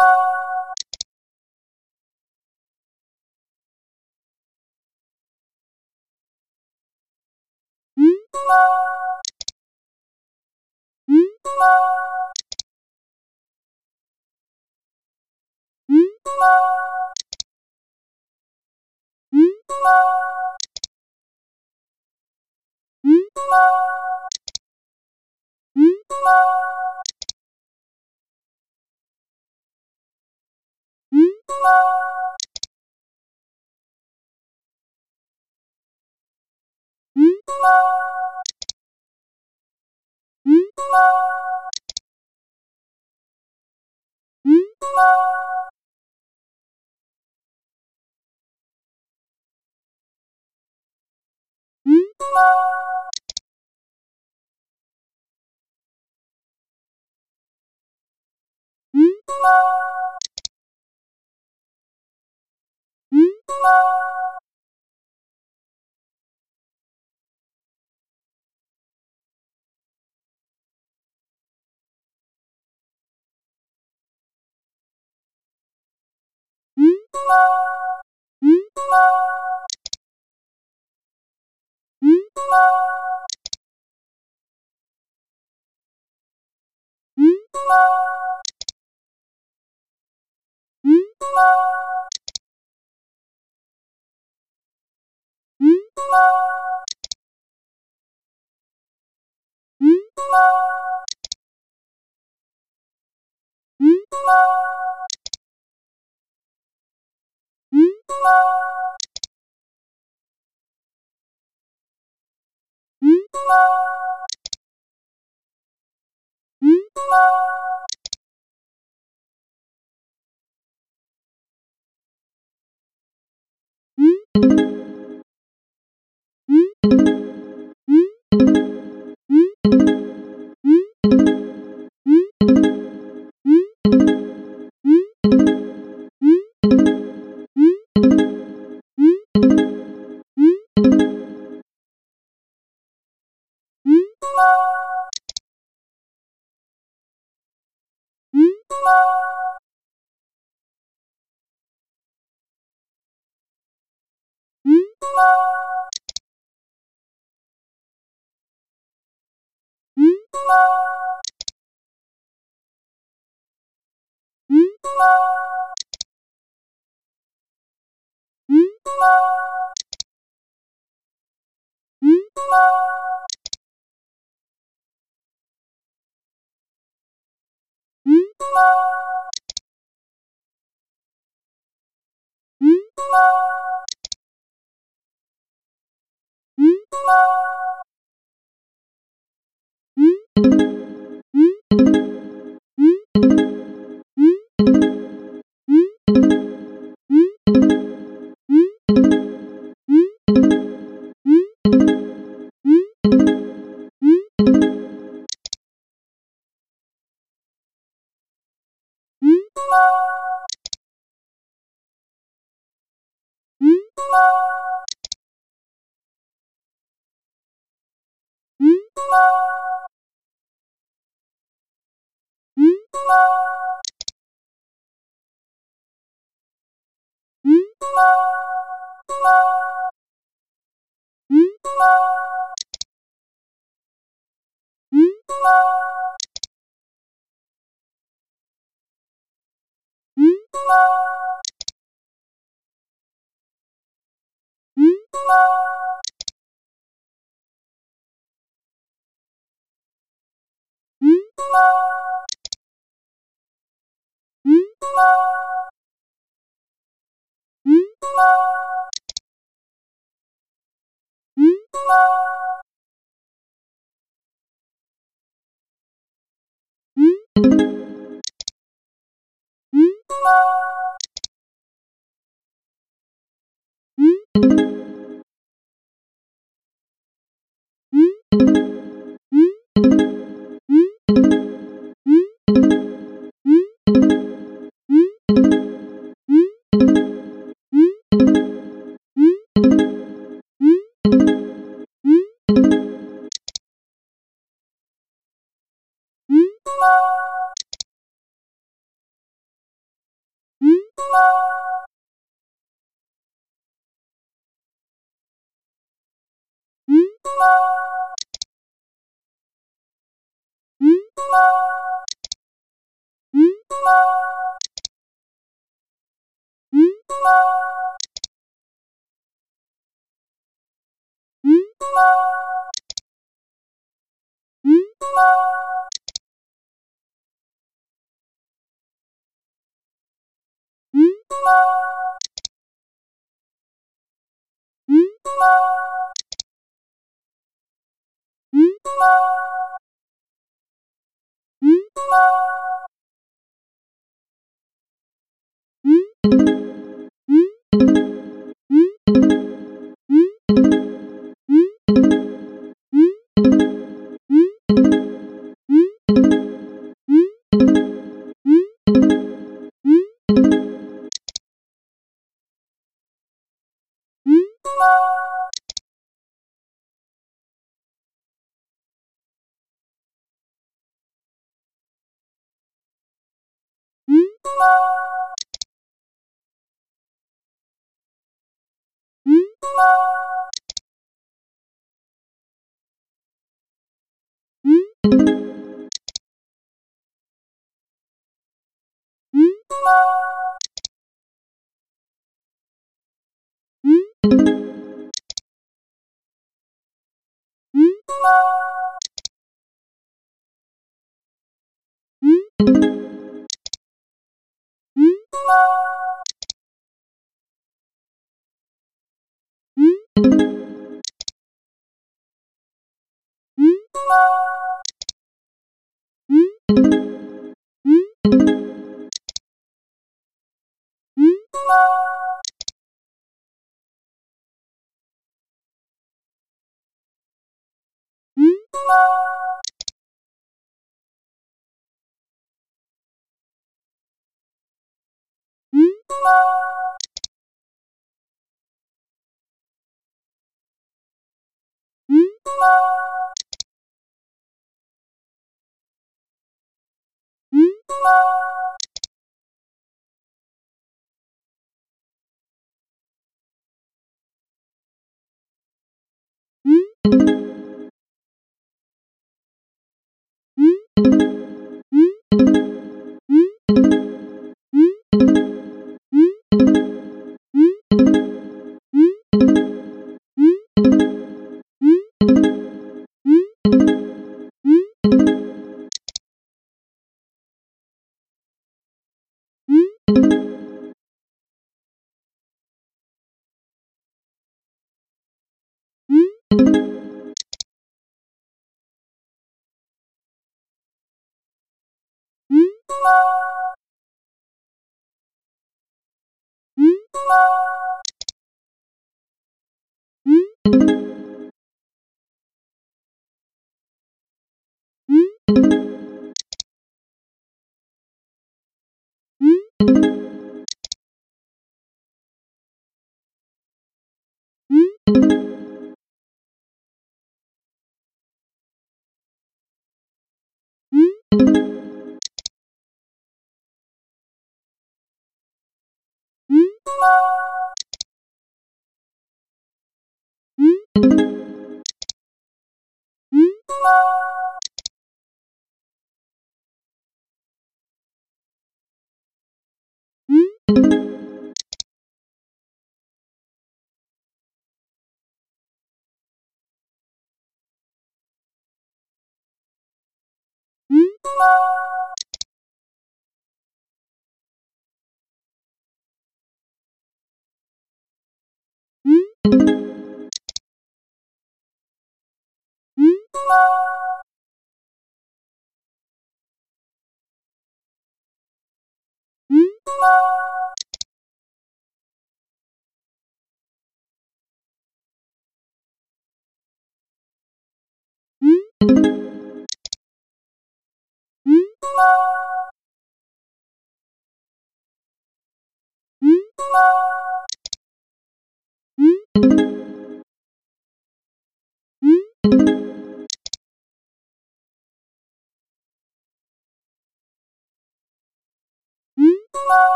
you. thank you. thank you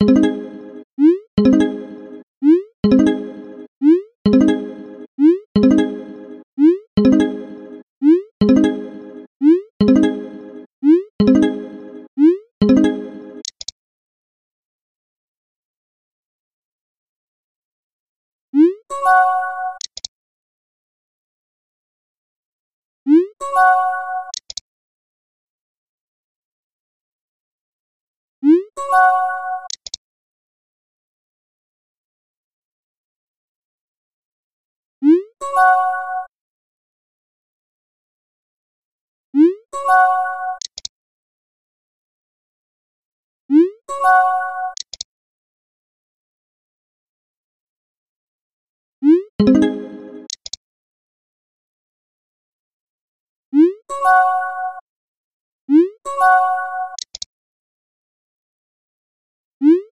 you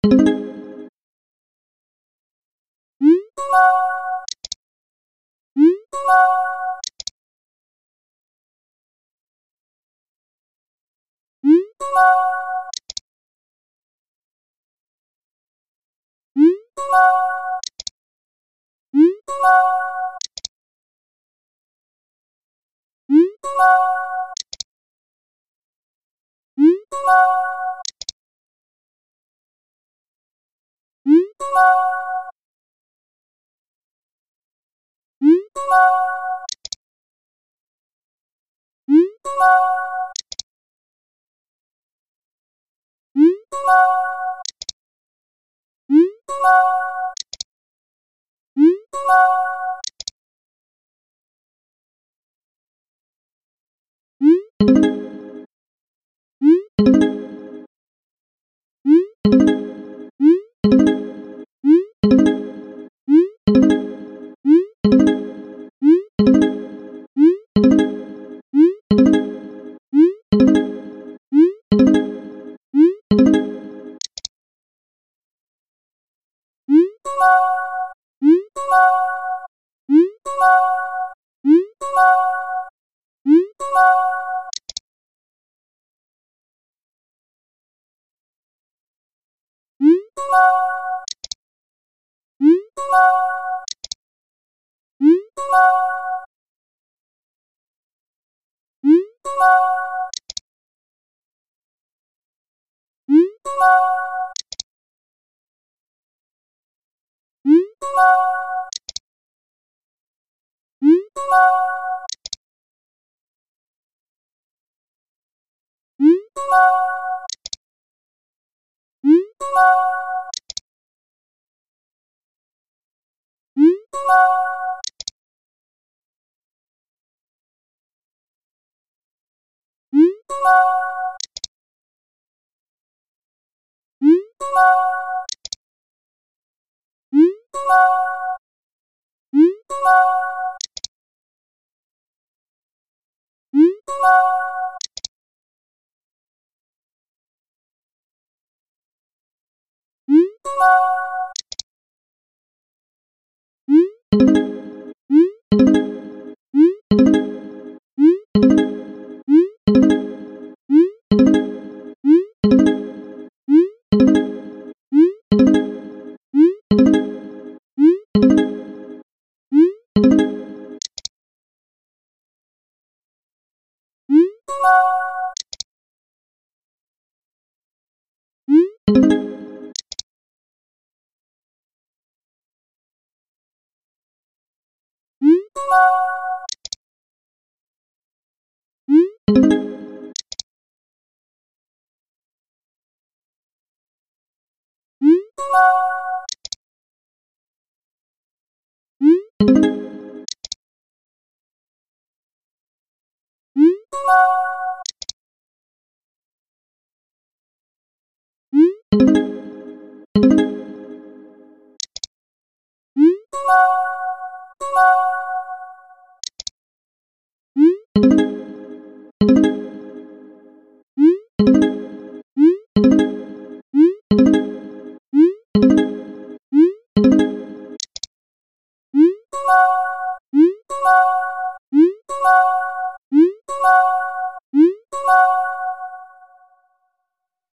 you